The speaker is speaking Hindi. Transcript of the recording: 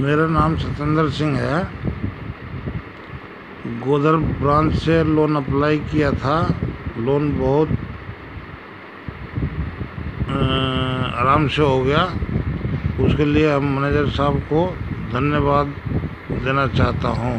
मेरा नाम सतेंद्र सिंह है। गोदर ब्रांच से लोन अप्लाई किया था। लोन बहुत आराम से हो गया। उसके लिए हम मैनेजर साहब को धन्यवाद देना चाहता हूँ।